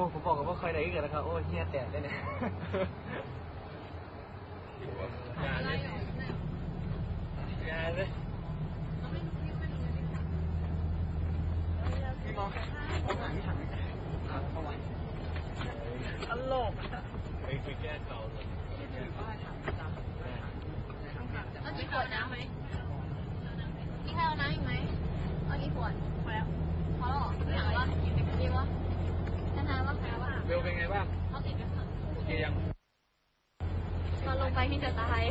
อ้ผมบอกกับว่าเคยได้เกิดนะครับ โอ้เฮียแตกได้เนี่ยอย่าเลยอย่าเลยพี่มองเอาหางที่ถังถังเอาไว้ตลก ไปไปแก้เก่าเลย เอากี่ขวดน้ำไหมมีใครเอาน้ำอีกไหมเอากี่ขวดพอแล้วพอแล้วเหรอไม่อยากว่าดีวะแค่น้ำว่าแพ้ว่า เบลเป็นไงบ้างเอาติดไปค่ะโอเคยังตอนลงไปที่จะตาย